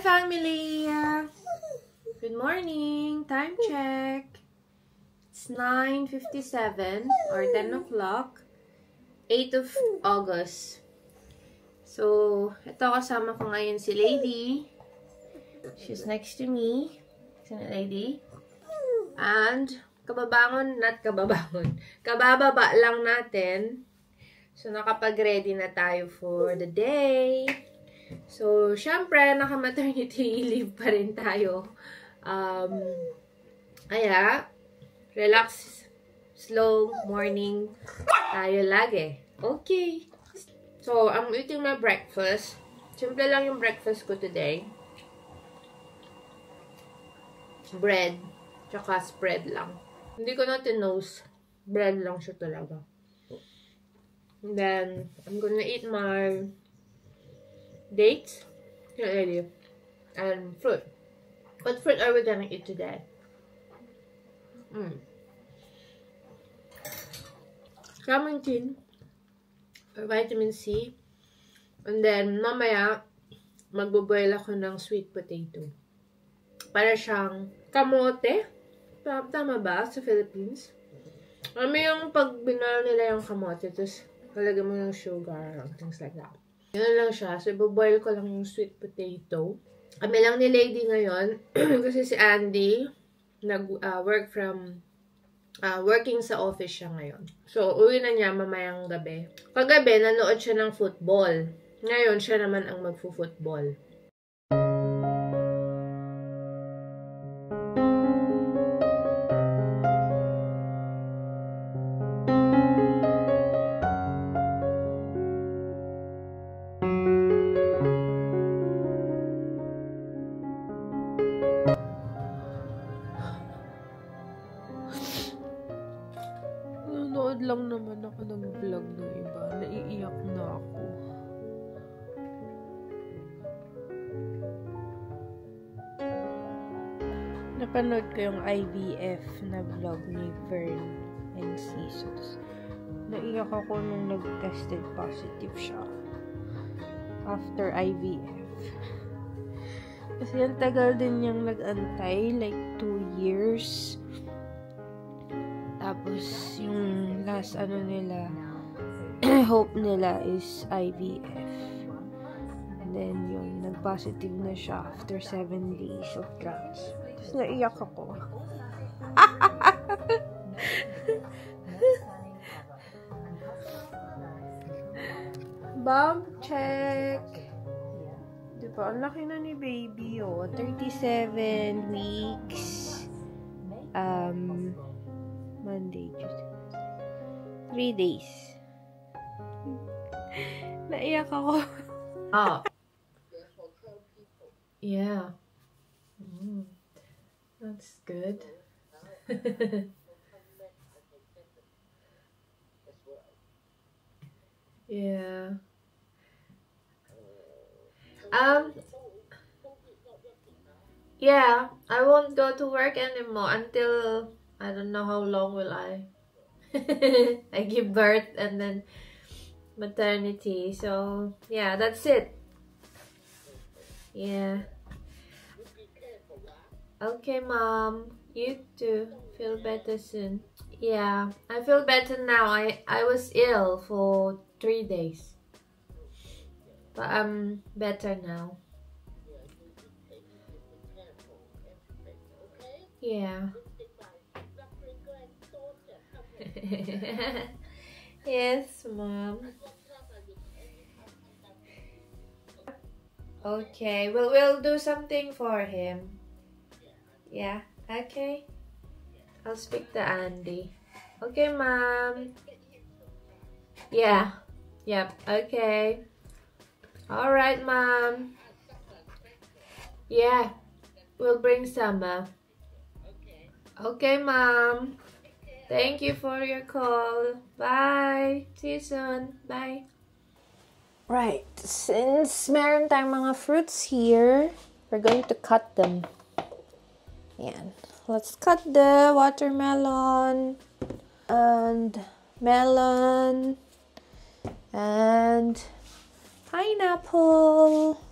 Hi, family! Good morning! Time check. It's 9.57 or 10 o'clock. 8 of August. So, ito kasama ko ngayon si Lady. She's next to me. Si Lady. And, kababangon, not kababangon. Kabababa lang natin. So, nakapag-ready na tayo for the day. So, syempre, naka-maternity leave pa rin tayo. Um, kaya, relax, slow morning tayo lagi. Okay. So, I'm eating my breakfast. Simple lang yung breakfast ko today. Bread. Tsaka spread lang. Hindi ko na tinose. Bread lang siya talaga. And then, I'm gonna eat my dates, and fruit. What fruit are we gonna eat today? Mm. Clementine, or vitamin C, and then mamaya, magboboil ako ng sweet potato. Para siyang kamote. Tama ba sa Philippines? Mo yung pag binal nila yung kamote, tapos kalagay mo yung sugar, things like that. Yun lang siya. So, iboboil ko lang yung sweet potato. Kami lang ni Lady ngayon. kasi si Andy, nag-work uh, from, uh, working sa office siya ngayon. So, uwi na niya mamayang gabi. Kagabi, nanood siya ng football. Ngayon, siya naman ang magfo-football. Lang naman ako ng vlog ng iba. Naiiyak na ako. Napanood ko yung IVF na vlog ni Vern and Seasons. Naiyak ako nung nag-tested positive siya. After IVF. Kasi ang tagal din niyang nag-antay, like 2 years. Last ano nila, hope nila is IVF. And then, yun, nag-positive na siya after 7 days of drugs. Tapos, naiyak ako. Bomb check! Diba? Ang laki na ni baby, oh. 37 weeks. Um, Monday, Tuesday. Three days. Naiyak ako. oh. Yeah. Mm. That's good. yeah. Um, yeah, I won't go to work anymore until I don't know how long will I. I give birth and then maternity. So, yeah, that's it. Yeah. Okay, mom. You too. Feel better soon. Yeah, I feel better now. I, I was ill for three days. But I'm better now. Yeah. yes, mom. Okay, well, we'll do something for him. Yeah, okay. I'll speak to Andy. Okay, mom. Yeah, yep, okay. All right, mom. Yeah, we'll bring Summer. Okay, mom. Thank you for your call. Bye. See you soon. Bye. Right. Since meron tayong mga fruits here, we're going to cut them. Yan. Let's cut the watermelon and melon and pineapple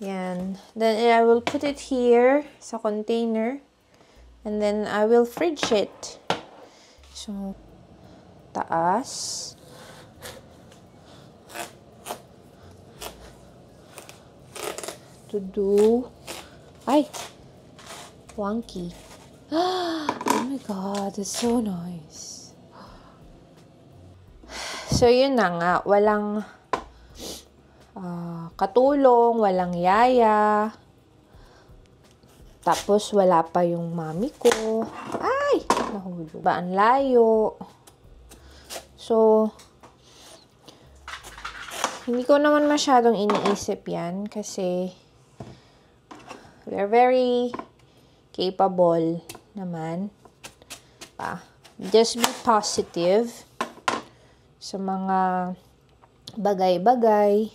Yan. Then I will put it here sa container. And then I will fridge it. So, taas. To do. Ay! Wonky. Oh my god, it's so nice. So, yun na nga. Walang uh, katulong, walang yaya. Tapos, wala pa yung mami ko. Ay! Nahulog. Ba, ang layo. So, hindi ko naman masyadong iniisip yan kasi we're very capable naman. Pa. Just be positive sa mga bagay-bagay.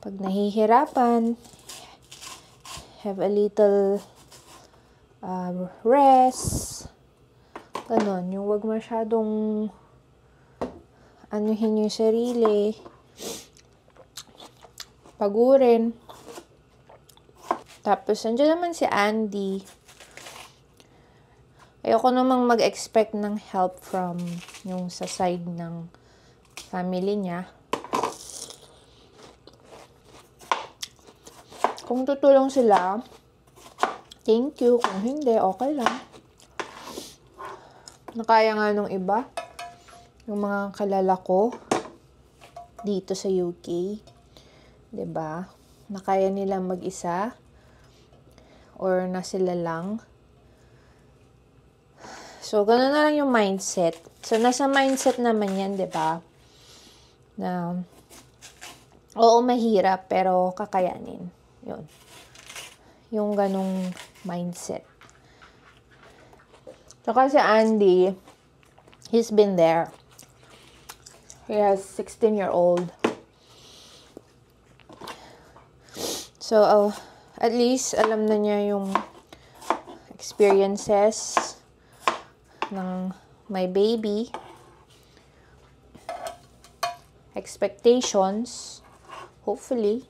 Pag nahihirapan, have a little uh, rest. Ganon. Yung wag masyadong anuhin yung sarili. Pagurin. Tapos, nandiyan naman si Andy. Ayoko namang mag-expect ng help from yung sa side ng family niya. Kung tutulong sila, thank you. Kung hindi, okay lang. Nakaya nga nung iba, yung mga kalala ko dito sa UK. 'di ba? Nakaya nila mag-isa or na sila lang. So, gano'n na lang yung mindset. So, nasa mindset naman yan, di ba? Na, oo, mahirap, pero kakayanin. Yun. Yung ganong mindset. So, kasi Andy, he's been there. He has 16-year-old. So, uh, at least, alam na niya yung experiences ng my baby. Expectations. Hopefully.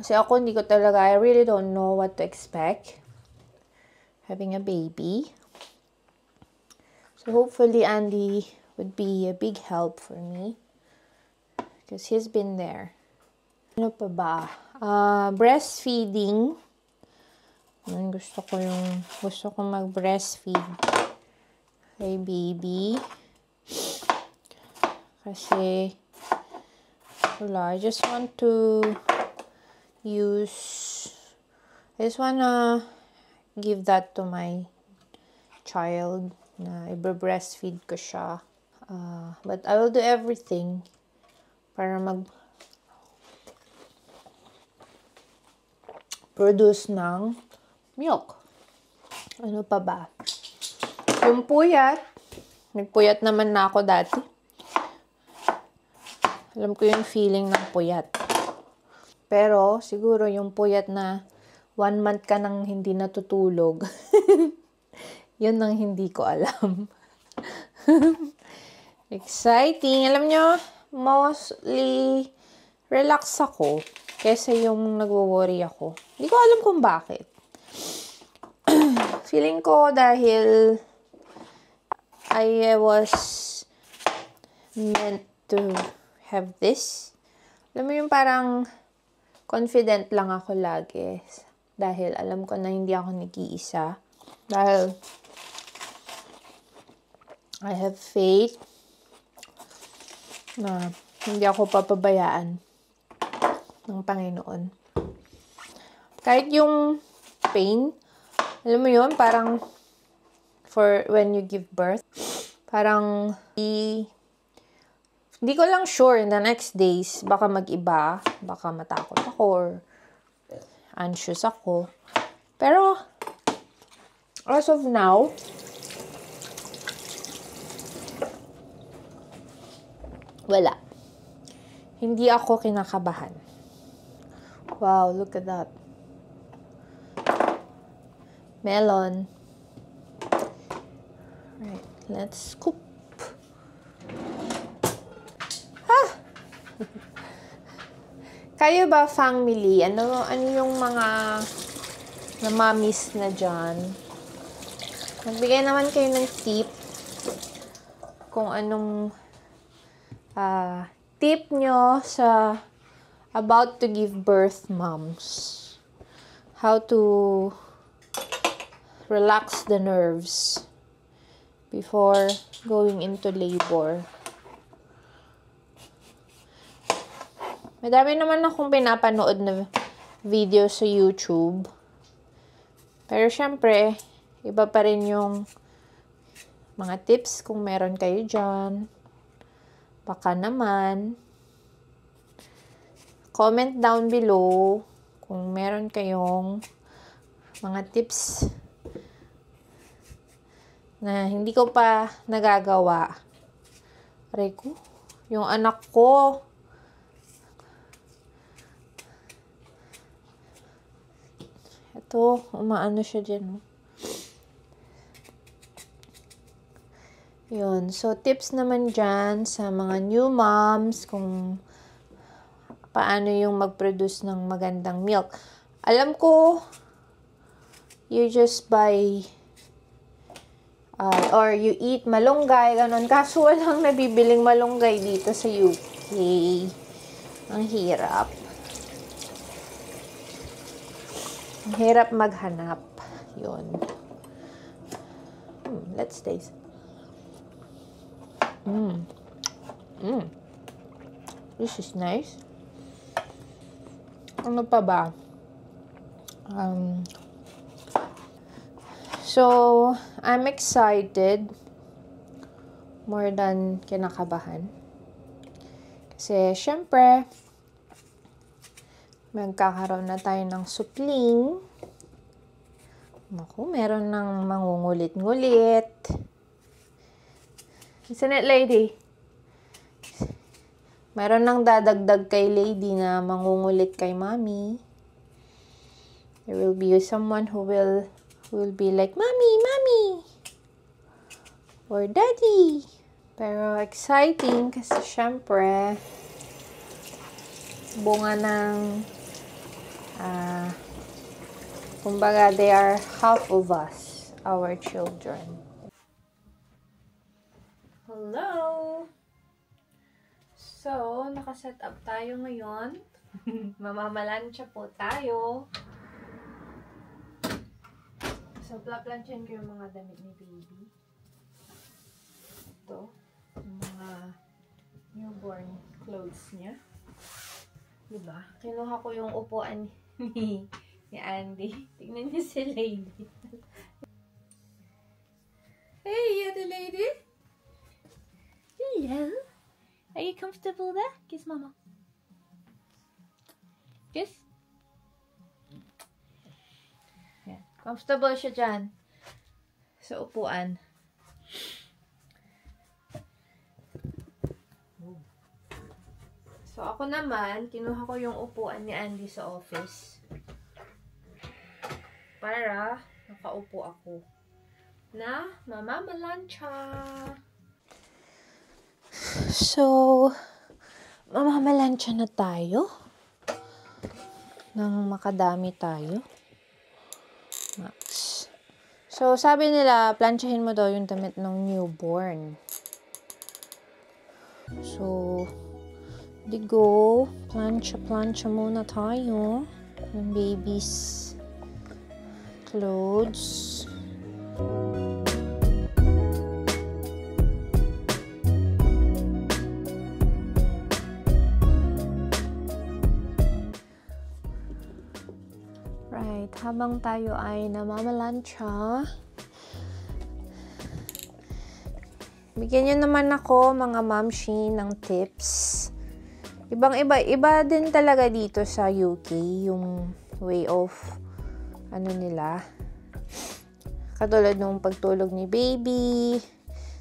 Kasi ako, hindi ko talaga, I really don't know what to expect. Having a baby. So, hopefully, Andy would be a big help for me. Because he's been there. Ano pa ba? Uh, breastfeeding. Yan, gusto ko yung, gusto ko mag-breastfeed kay baby. Kasi, wala, I just want to use, I just wanna give that to my child na i-breastfeed ko siya. Uh, but I will do everything para mag produce ng milk. Ano pa ba? Yung puyat, nagpuyat naman na ako dati. Alam ko yung feeling ng puyat. Pero, siguro yung puyat na one month ka nang hindi natutulog, yun ang hindi ko alam. Exciting. Alam nyo, mostly relax ako kesa yung nagwo-worry ako. Hindi ko alam kung bakit. Feeling ko dahil I was meant to have this. Alam mo yung parang confident lang ako lagi. Dahil alam ko na hindi ako nag-iisa. Dahil I have faith na hindi ako papabayaan ng Panginoon. Kahit yung pain, alam mo yun, parang for when you give birth. Parang di, di ko lang sure in the next days, baka mag-iba, baka matakot ako or anxious ako. Pero, as of now, wala. Hindi ako kinakabahan. Wow, look at that. Melon. Let's scoop. Kayo ba, family? Ano, ano yung mga na mommies na dyan? Magbigay naman kayo ng tip kung anong uh, tip nyo sa about to give birth moms. How to relax the nerves before going into labor. Madami naman akong pinapanood na video sa YouTube. Pero syempre, iba pa rin yung mga tips kung meron kayo dyan. Baka naman. Comment down below kung meron kayong mga tips na hindi ko pa nagagawa. Aray ko, yung anak ko, Ito, umaano siya dyan. Oh. Yun. So, tips naman dyan sa mga new moms kung paano yung mag-produce ng magandang milk. Alam ko, you just buy uh, or you eat malunggay, ganun. Kaso walang nabibiling malunggay dito sa UK. Ang hirap. Ang hirap maghanap. Yun. Hmm, let's taste. Mmm. Mmm. This is nice. Ano pa ba? Um, so, I'm excited more than kinakabahan. Kasi, syempre, magkakaroon na tayo ng supling. Naku, meron ng mangungulit-ngulit. Isn't it, lady? Meron nang dadagdag kay lady na mangungulit kay mommy. There will be someone who will will be like, Mommy, Mommy! Or Daddy! Pero exciting kasi syempre, bunga ng uh, kumbaga, they are half of us, our children. Hello! So, nakaset up tayo ngayon. Mamamalansya po tayo. So, plaplansyan ko yung mga damit ni baby. Ito. Yung mga newborn clothes niya. Diba? Kinuha ko yung upuan ni, ni Andy. Tingnan niyo si Lady. hey, other lady. Hello. Are you comfortable there? Kiss mama. Kiss. Yeah. Comfortable siya dyan. Sa upuan. So, ako naman, kinuha ko yung upuan ni Andy sa office. Para nakaupo ako na mamamalansya. So, mamamalansya na tayo. Nang makadami tayo. Max. So, sabi nila, plansyahin mo daw yung damit ng newborn. So, Digo, plancha-plancha muna tayo. Ng baby's clothes. Right, habang tayo ay namamalansya, bigyan nyo naman ako mga mamshi ng tips Ibang iba, iba din talaga dito sa UK yung way of ano nila. Katulad nung pagtulog ni baby.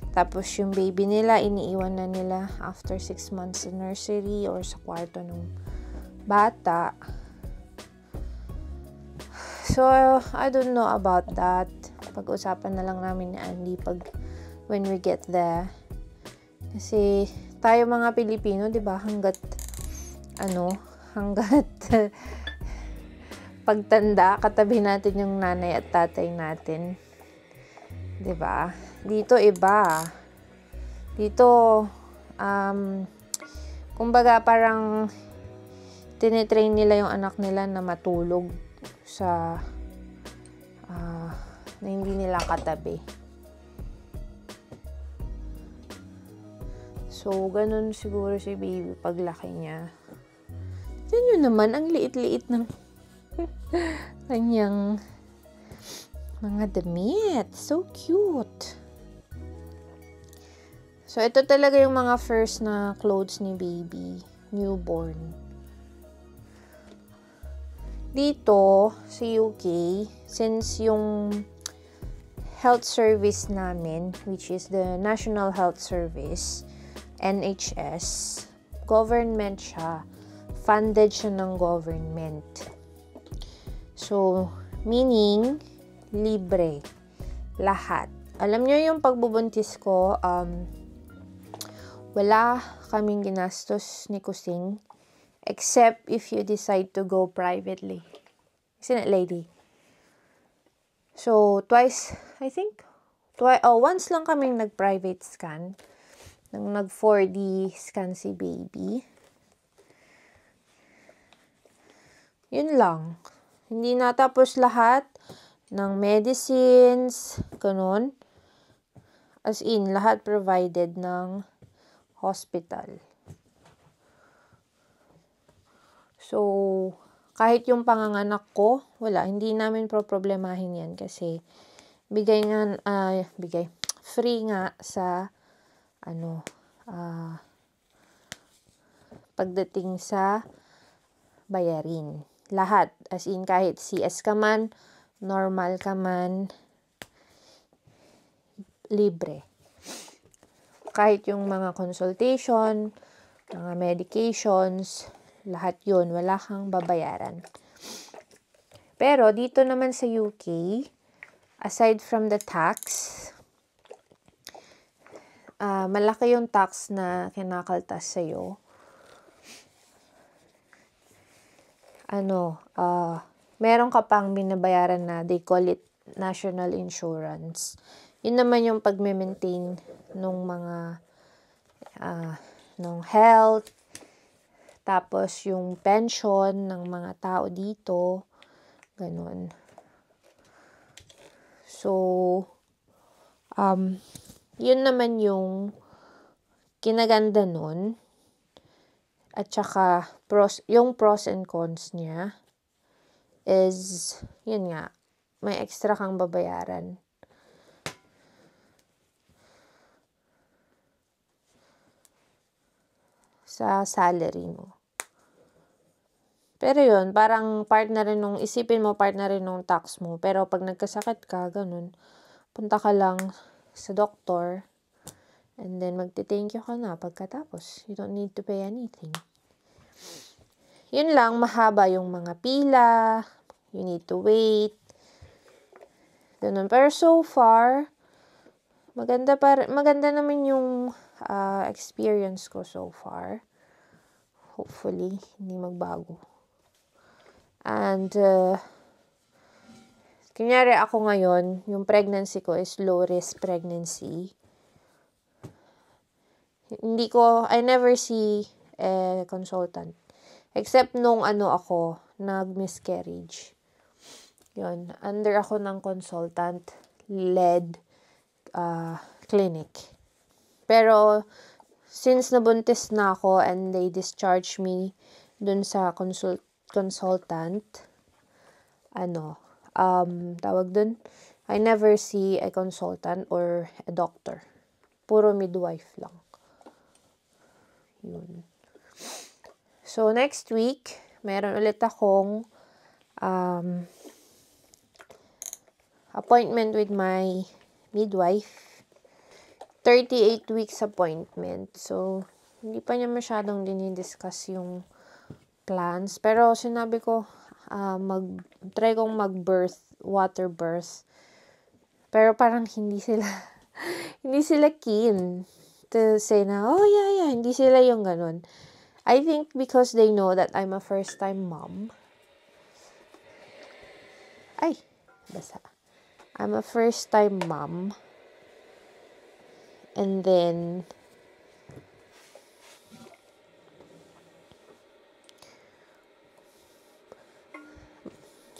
Tapos yung baby nila, iniiwan na nila after 6 months sa nursery or sa kwarto ng bata. So, I don't know about that. Pag-usapan na lang namin ni Andy pag when we get there. Kasi tayo mga Pilipino, 'di ba, hangga't ano, hanggat pagtanda, katabi natin yung nanay at tatay natin. 'Di ba? Dito iba. Dito um kumbaga parang tinitrain nila yung anak nila na matulog sa uh, na hindi nila katabi. So, ganun siguro si baby paglaki niya. Tignan nyo naman, ang liit-liit ng kanyang mga damit. So cute. So, ito talaga yung mga first na clothes ni baby. Newborn. Dito, sa UK, since yung health service namin, which is the National Health Service, NHS, government siya. Funded siya ng government. So, meaning, libre. Lahat. Alam nyo yung pagbubuntis ko, um, wala kaming ginastos ni Kusing except if you decide to go privately. Isn't it, lady? So, twice, I think, twice, oh, once lang kaming nag-private scan nang nag 4D scan si baby. Yun lang. Hindi natapos lahat ng medicines, ganun. As in, lahat provided ng hospital. So, kahit yung panganganak ko, wala, hindi namin problemahin yan kasi bigay nga, uh, bigay, free nga sa ano, uh, pagdating sa bayarin. Lahat. As in, kahit CS ka man, normal ka man, libre. Kahit yung mga consultation, mga medications, lahat yun, wala kang babayaran. Pero dito naman sa UK, aside from the tax, uh, malaki yung tax na kinakaltas sa'yo, ano, uh, meron ka pang binabayaran na they call it national insurance. Yun naman yung pagme-maintain nung mga uh, nung health, tapos yung pension ng mga tao dito, ganun. So, um, yun naman yung kinaganda nun. At saka, pros, yung pros and cons niya is, yun nga, may extra kang babayaran. Sa salary mo. Pero yun, parang part na rin nung, isipin mo part na rin nung tax mo. Pero pag nagkasakit ka, ganun, punta ka lang sa doktor. And then, magti-thank you ka na pagkatapos. You don't need to pay anything. Yun lang, mahaba yung mga pila. You need to wait. Ganun. Pero so far, maganda, pa, maganda naman yung uh, experience ko so far. Hopefully, hindi magbago. And, uh, Kunyari ako ngayon, yung pregnancy ko is low risk pregnancy. Hindi ko, I never see a consultant. Except nung ano ako, nag-miscarriage. Yun, under ako ng consultant-led uh, clinic. Pero, since nabuntis na ako and they discharged me dun sa consult consultant, ano, um, tawag dun, I never see a consultant or a doctor. Puro midwife lang. Yun. So, next week, meron ulit akong um, appointment with my midwife. 38 weeks appointment. So, hindi pa niya masyadong dinidiscuss yung plans. Pero, sinabi ko, uh, mag try kong mag-birth, water birth. Pero parang hindi sila hindi sila keen to say na, oh yeah, yeah, hindi sila yung ganun. I think because they know that I'm a first-time mom. Ay, basa. I'm a first-time mom. And then,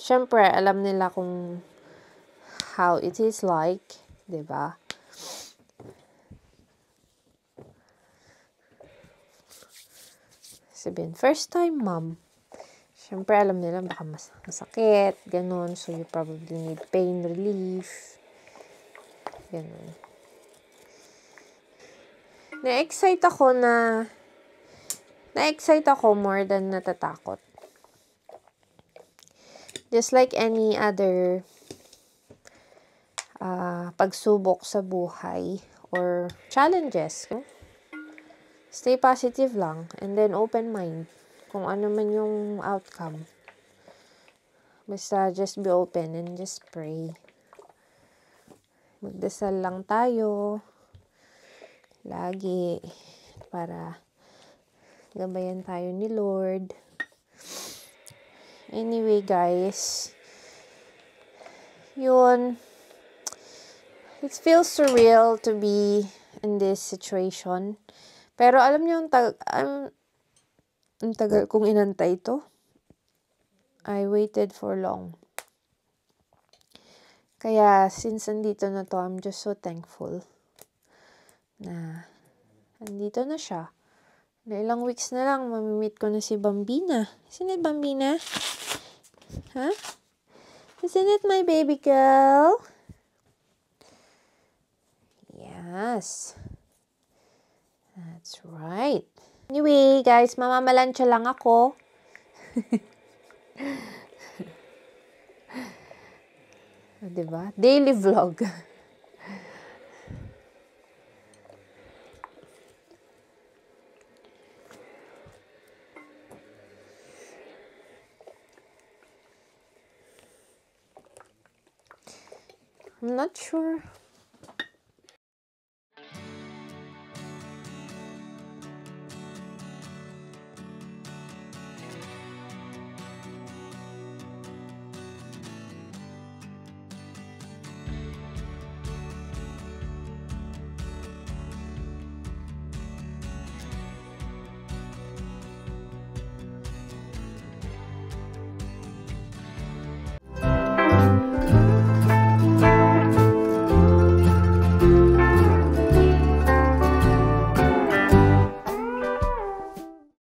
syempre, alam nila kung how it is like, 'di ba? Sabihin, first time mom. Syempre, alam nila baka mas masakit, ganun. So, you probably need pain relief. Ganun. Na-excite ako na na-excite ako more than natatakot. Just like any other uh, pagsubok sa buhay or challenges. Stay positive lang and then open mind kung ano man yung outcome. Basta just be open and just pray. Magdasal lang tayo lagi para gabayan tayo ni Lord. Anyway, guys, yun, it feels surreal to be in this situation. Pero alam niyo, ang, tag ang, ang tagal kong inantay ito. I waited for long. Kaya, since andito na to, I'm just so thankful na andito na siya. Na ilang weeks na lang, mamimit ko na si Bambina. Sino Bambina? Huh? Isn't it my baby girl? Yes. That's right. Anyway, guys, mamamalansya lang ako. diba? Daily vlog. I'm not sure